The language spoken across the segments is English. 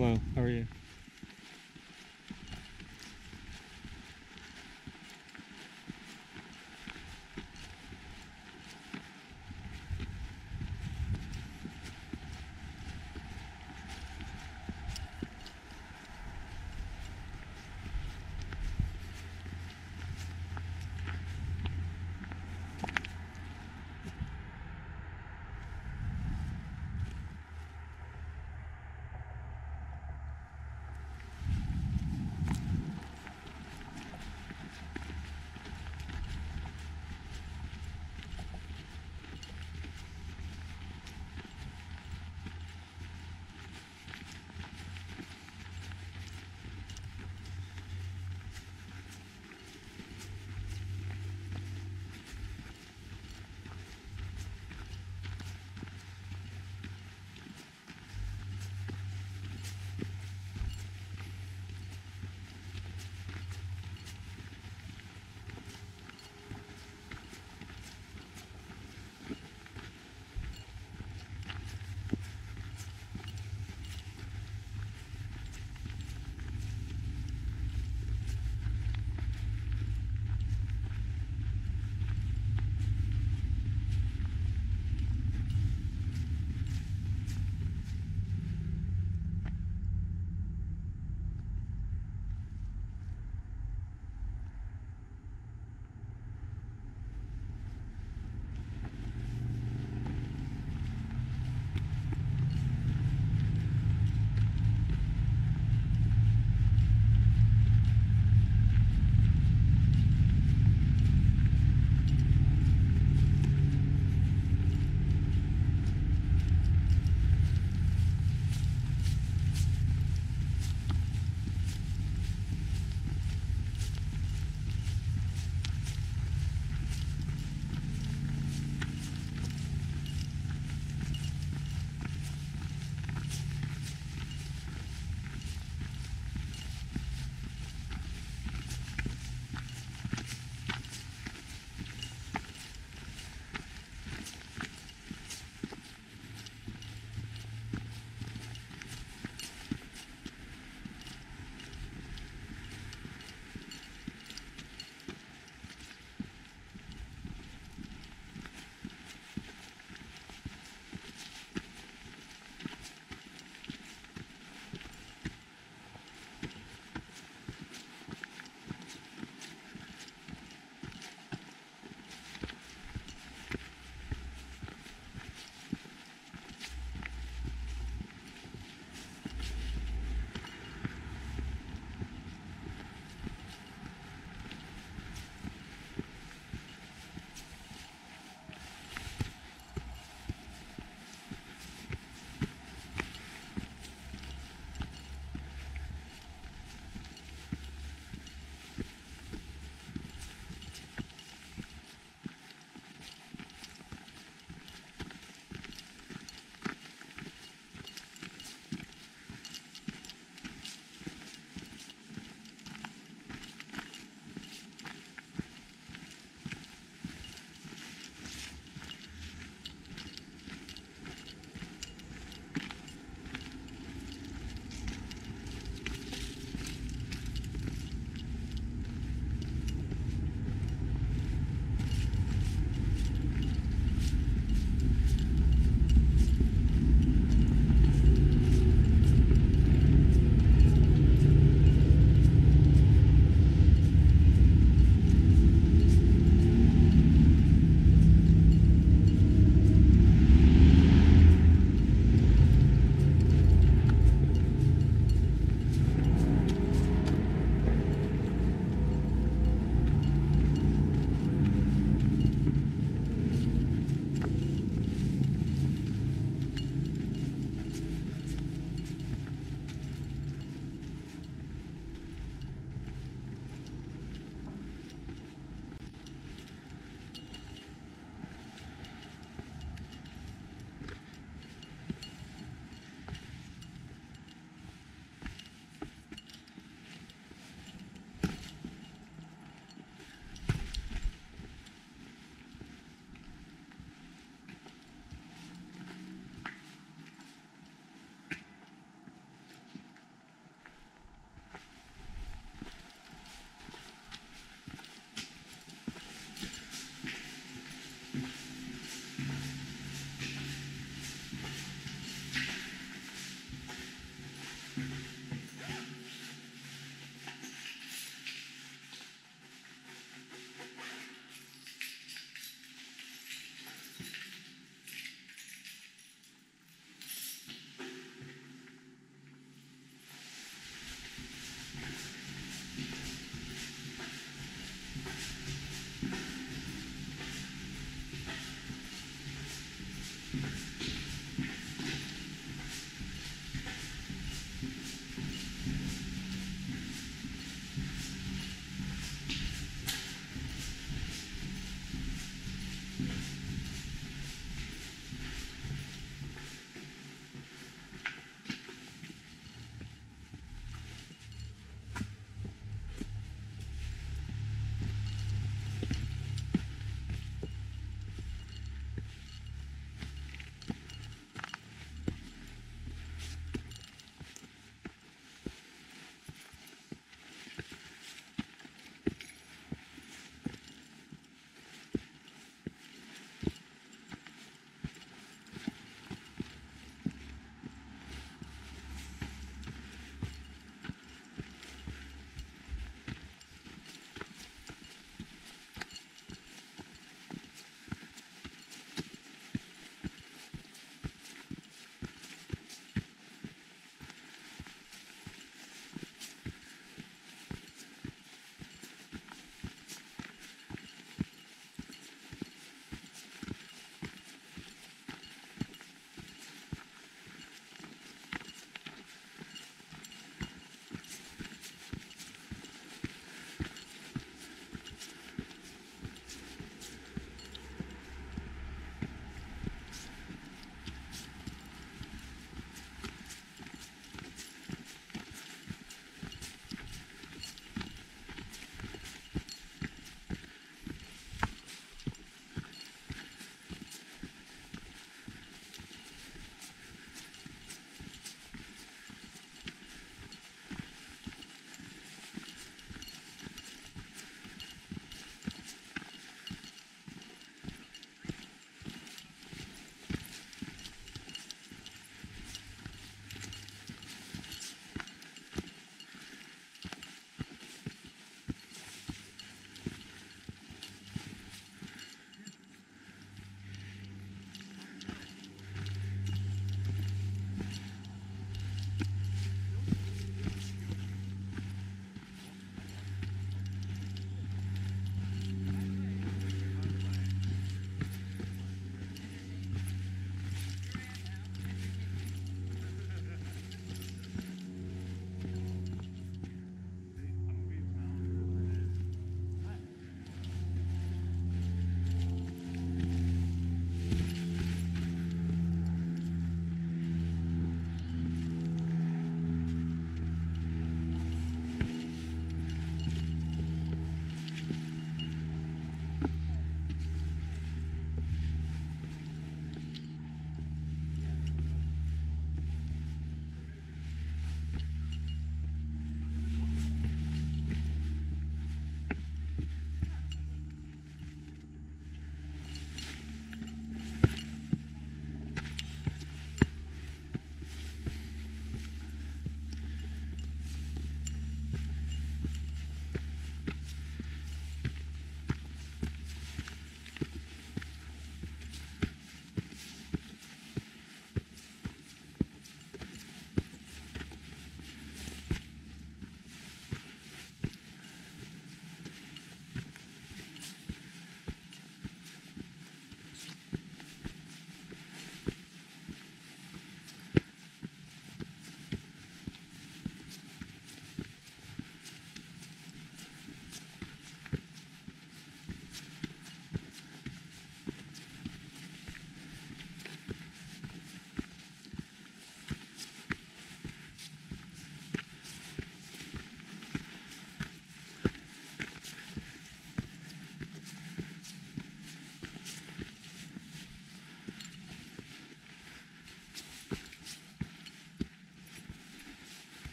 Hello, how are you?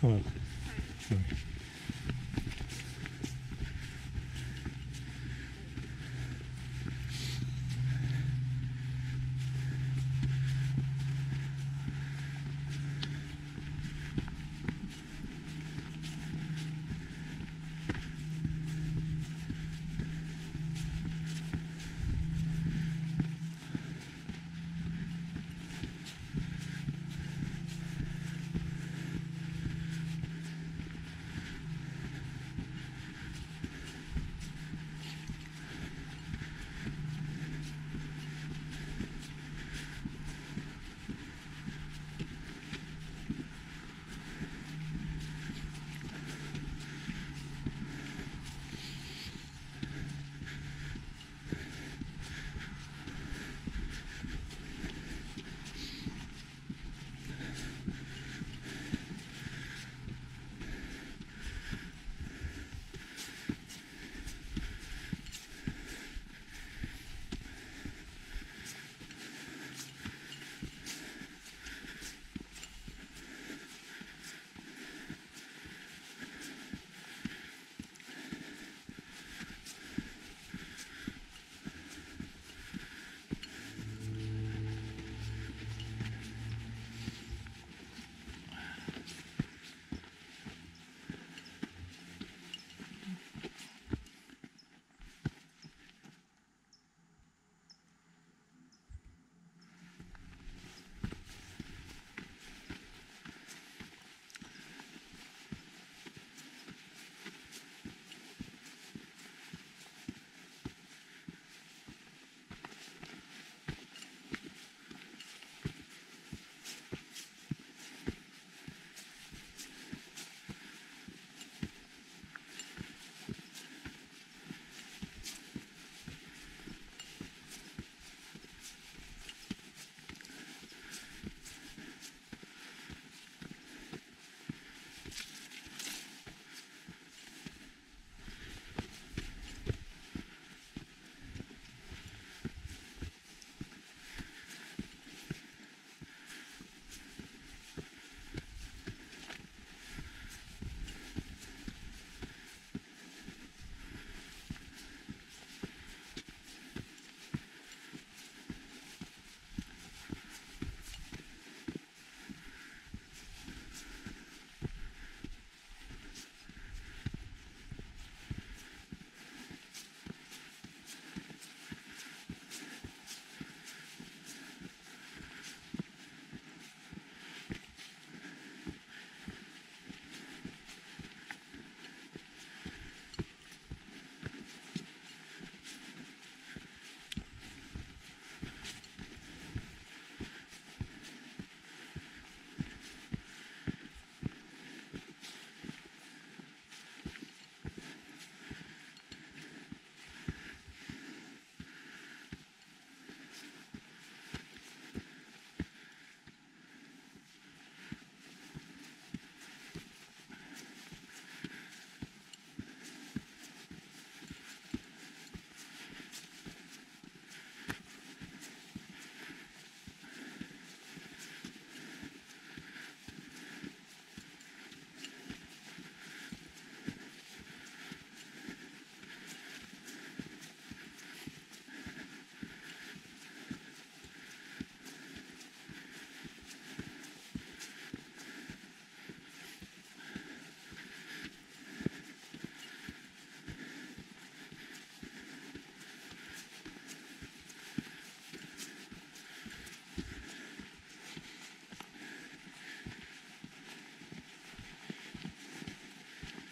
Hello. Sorry.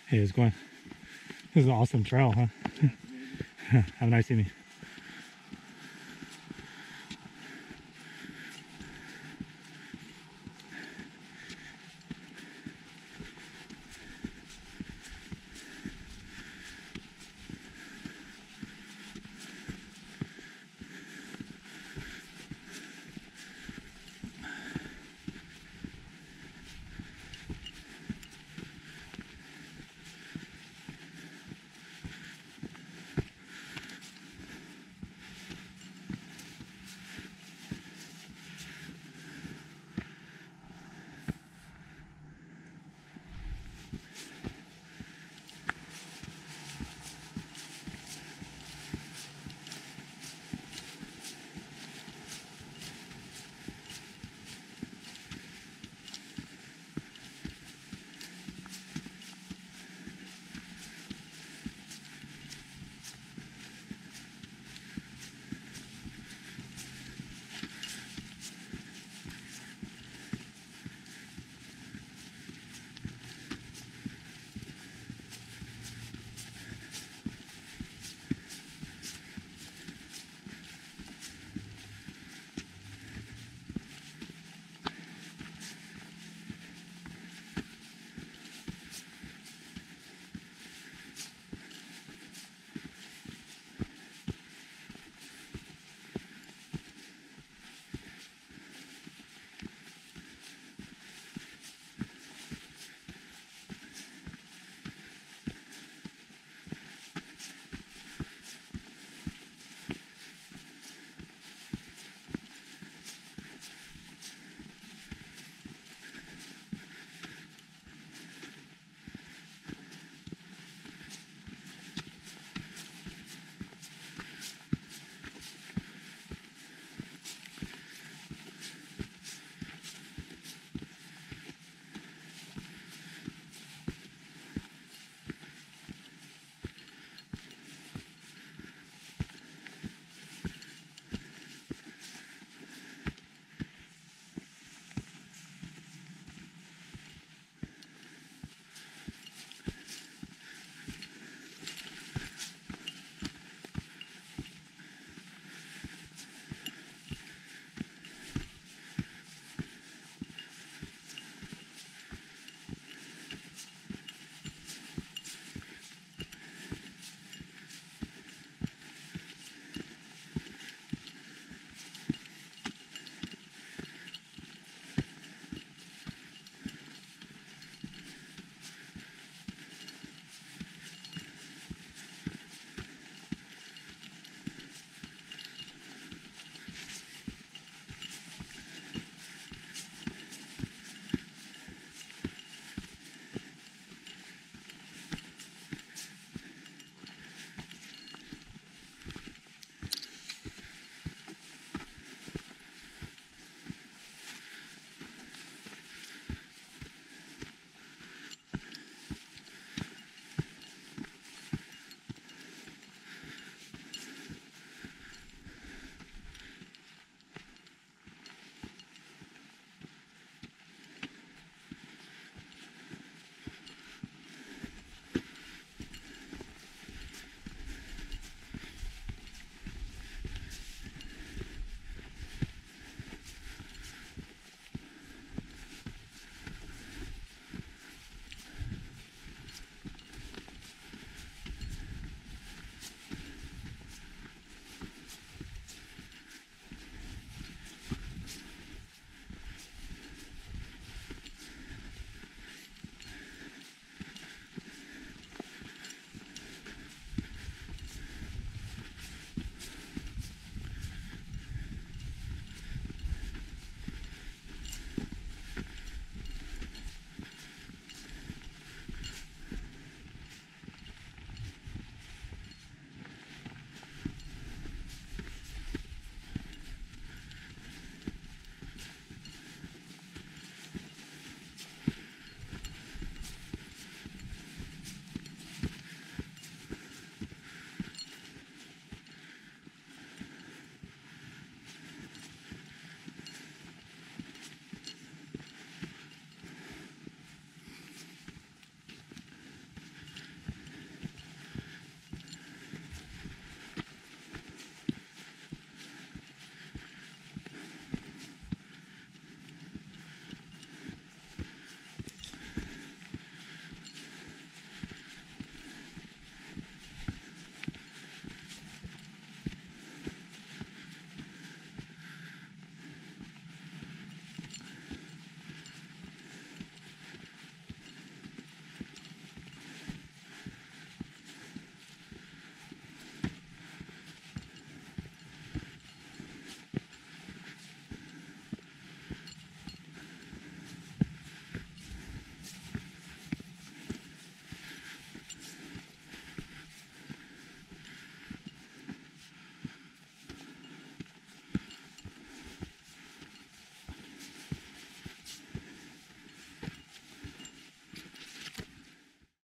Hey, it's going. This is an awesome trail, huh? Have a nice evening.